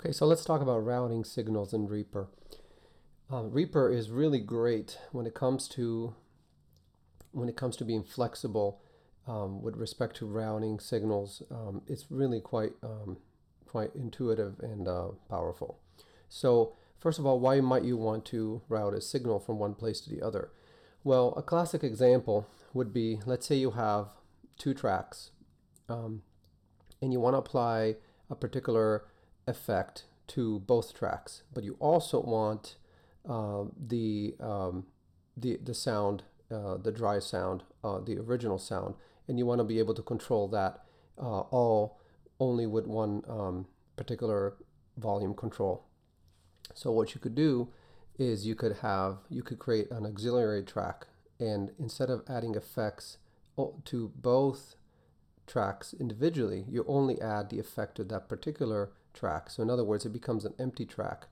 Okay, so let's talk about routing signals in Reaper. Um, Reaper is really great when it comes to when it comes to being flexible um, with respect to routing signals. Um, it's really quite um, quite intuitive and uh, powerful. So first of all, why might you want to route a signal from one place to the other? Well, a classic example would be, let's say you have two tracks, um, and you want to apply a particular effect to both tracks, but you also want uh, the, um, the the sound, uh, the dry sound, uh, the original sound, and you want to be able to control that uh, all only with one um, particular volume control. So what you could do is you could have you could create an auxiliary track, and instead of adding effects to both tracks individually, you only add the effect to that particular track. So in other words, it becomes an empty track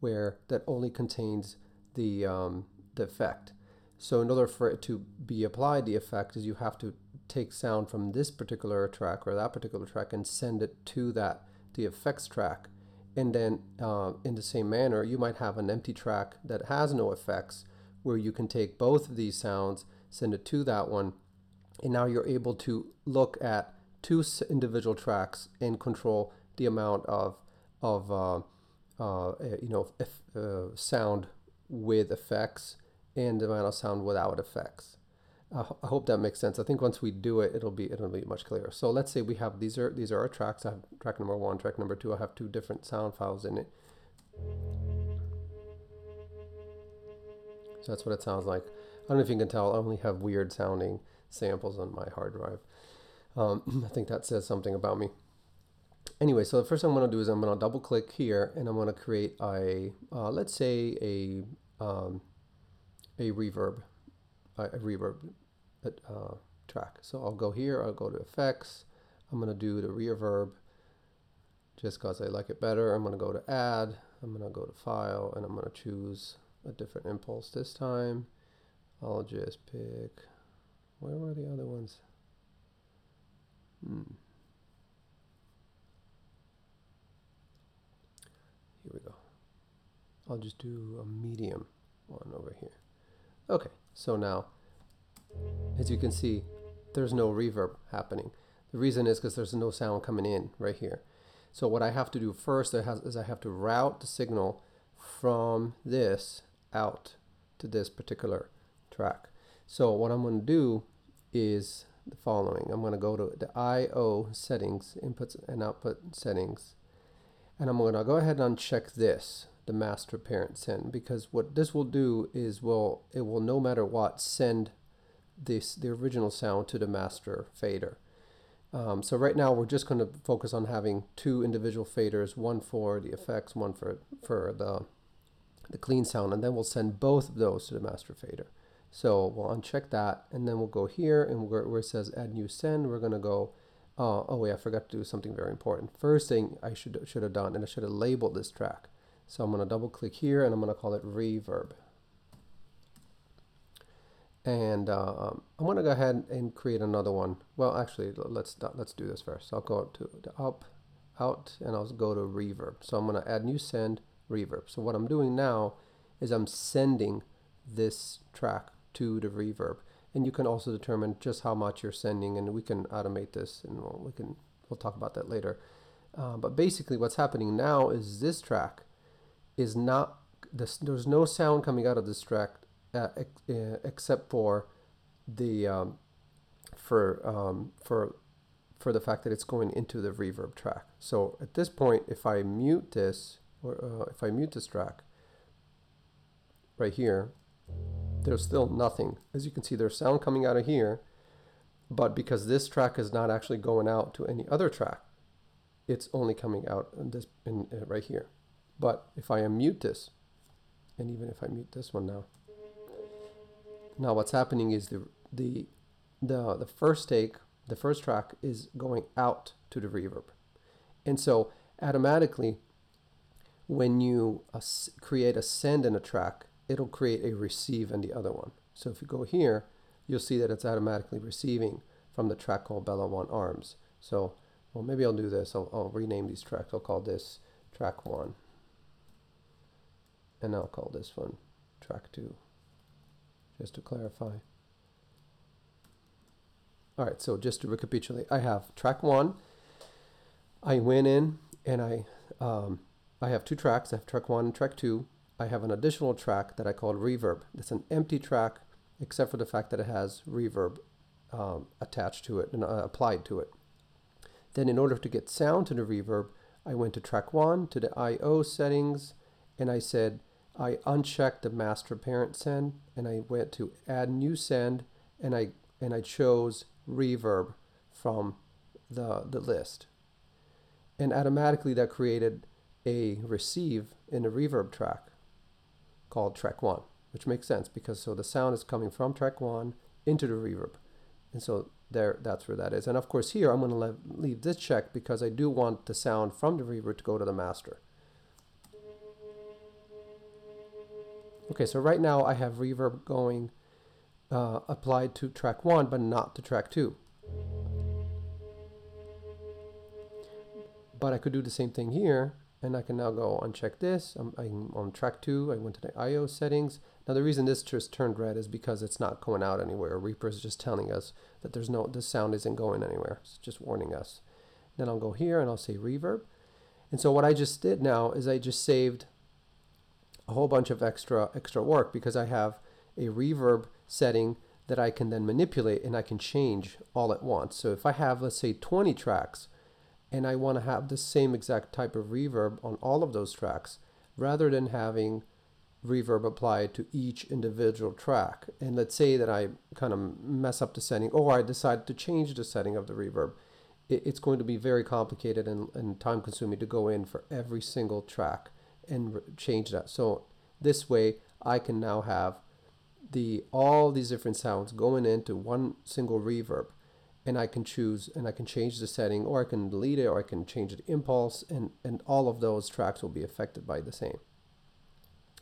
where that only contains the, um, the effect. So in order for it to be applied, the effect is you have to take sound from this particular track or that particular track and send it to that the effects track. And then uh, in the same manner, you might have an empty track that has no effects where you can take both of these sounds, send it to that one, and now you're able to look at two individual tracks and control the amount of of uh, uh, you know if, uh, sound with effects and the amount of sound without effects. I hope that makes sense. I think once we do it, it'll be it'll be much clearer. So let's say we have these are these are our tracks. I have track number one, track number two. I have two different sound files in it. So that's what it sounds like. I don't know if you can tell. I only have weird sounding samples on my hard drive. Um, I think that says something about me. Anyway, so the first thing I'm going to do is I'm going to double click here and I'm going to create a, uh, let's say a, um, a reverb, a, a reverb uh, track. So I'll go here, I'll go to effects, I'm going to do the reverb just because I like it better. I'm going to go to add, I'm going to go to file, and I'm going to choose a different impulse this time. I'll just pick where were the other ones? Hmm. Here we go. I'll just do a medium one over here. Okay, so now, as you can see, there's no reverb happening. The reason is because there's no sound coming in right here. So what I have to do first is I have to route the signal from this out to this particular track. So what I'm going to do is the following. I'm going to go to the I.O. settings, inputs and output settings, and I'm going to go ahead and uncheck this, the master parent send, because what this will do is will it will no matter what send this the original sound to the master fader. Um, so right now we're just going to focus on having two individual faders, one for the effects, one for for the the clean sound, and then we'll send both of those to the master fader. So we'll uncheck that and then we'll go here and where, where it says add new send, we're going to go, uh, oh wait, I forgot to do something very important. First thing I should, should have done, and I should have labeled this track. So I'm going to double click here and I'm going to call it reverb. And um, I'm going to go ahead and create another one. Well, actually, let's let's do this first. So I'll go to the up, out, and I'll go to reverb. So I'm going to add new send reverb. So what I'm doing now is I'm sending this track to the reverb. And you can also determine just how much you're sending, and we can automate this, and we'll, we can we'll talk about that later. Uh, but basically, what's happening now is this track is not this, there's no sound coming out of this track uh, ex, uh, except for the um, for um, for for the fact that it's going into the reverb track. So at this point, if I mute this or uh, if I mute this track right here, there's still nothing. As you can see, there's sound coming out of here, but because this track is not actually going out to any other track, it's only coming out in this in, uh, right here. But if I unmute this, and even if I mute this one now, now what's happening is the the the the first take, the first track is going out to the reverb, and so automatically, when you uh, create a send in a track, it'll create a receive in the other one. So if you go here, you'll see that it's automatically receiving from the track called Bella One Arms. So, well, maybe I'll do this. I'll, I'll rename these tracks. I'll call this track one. And I'll call this one track two, just to clarify. All right, so just to recapitulate, I have track one. I went in and I, um, I have two tracks. I have track one and track two. I have an additional track that I call reverb. It's an empty track, except for the fact that it has reverb um, attached to it and uh, applied to it. Then in order to get sound to the reverb, I went to track one, to the I.O. settings, and I said, I unchecked the master parent send, and I went to add new send, and I and I chose reverb from the, the list. And automatically that created a receive in a reverb track called track one, which makes sense because so the sound is coming from track one into the reverb. And so there, that's where that is. And of course here I'm going to leave this check because I do want the sound from the reverb to go to the master. Okay, so right now I have reverb going uh, applied to track one, but not to track two. But I could do the same thing here, and I can now go uncheck this. I'm, I'm on track two. I went to the I/O settings. Now the reason this just turned red is because it's not going out anywhere. Reaper is just telling us that there's no, the sound isn't going anywhere. It's just warning us. Then I'll go here and I'll say reverb. And so what I just did now is I just saved a whole bunch of extra extra work because I have a reverb setting that I can then manipulate and I can change all at once. So if I have, let's say, 20 tracks and I want to have the same exact type of reverb on all of those tracks, rather than having reverb applied to each individual track. And let's say that I kind of mess up the setting or I decide to change the setting of the reverb. it's going to be very complicated and, and time consuming to go in for every single track and change that. So this way I can now have the all these different sounds going into one single reverb and I can choose and I can change the setting or I can delete it or I can change the impulse and, and all of those tracks will be affected by the same.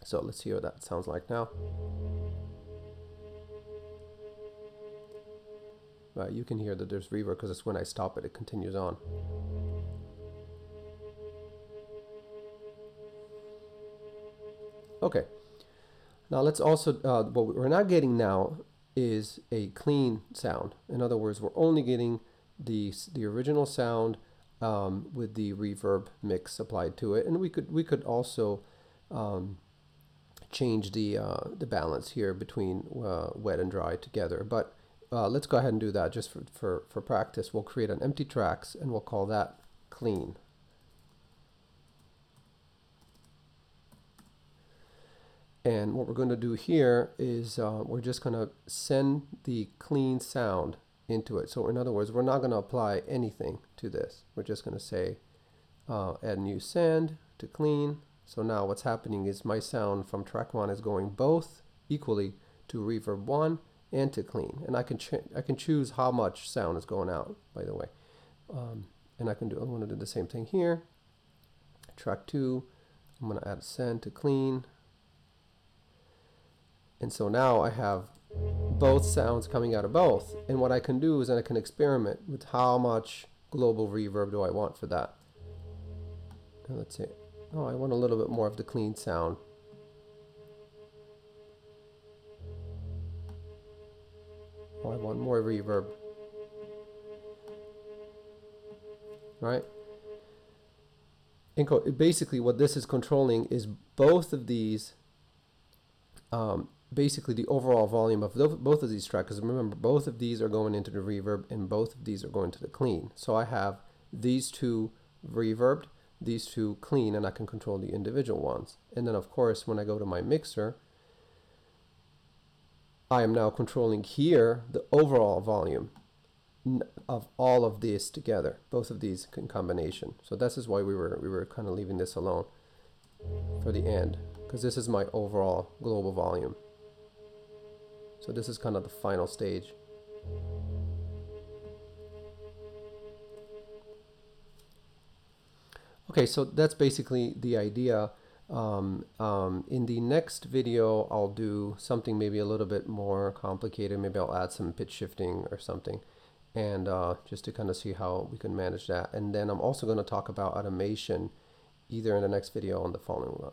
So let's see what that sounds like now. Right, you can hear that there's reverb because it's when I stop it, it continues on. Okay, now let's also, uh, what we're not getting now is a clean sound. In other words, we're only getting the, the original sound um, with the reverb mix applied to it. And we could, we could also um, change the, uh, the balance here between uh, wet and dry together. But uh, let's go ahead and do that just for, for, for practice. We'll create an empty tracks and we'll call that clean. And what we're going to do here is uh, we're just going to send the clean sound into it. So in other words, we're not going to apply anything to this. We're just going to say uh, add new send to clean. So now what's happening is my sound from track one is going both equally to reverb one and to clean. And I can I can choose how much sound is going out, by the way. Um, and I can do, I'm going to do the same thing here. Track two, I'm going to add send to clean. And so now I have both sounds coming out of both. And what I can do is I can experiment with how much global reverb do I want for that. let's see. Oh, I want a little bit more of the clean sound. Oh, I want more reverb. Right? And basically what this is controlling is both of these um, basically the overall volume of both of these tracks. Because remember, both of these are going into the reverb and both of these are going to the clean. So I have these two reverbed, these two clean, and I can control the individual ones. And then of course, when I go to my mixer, I am now controlling here the overall volume of all of these together, both of these in combination. So this is why we were we were kind of leaving this alone for the end, because this is my overall global volume. So this is kind of the final stage. Okay, so that's basically the idea. Um, um, in the next video, I'll do something maybe a little bit more complicated. Maybe I'll add some pitch shifting or something. And uh, just to kind of see how we can manage that. And then I'm also going to talk about automation either in the next video or on the following one.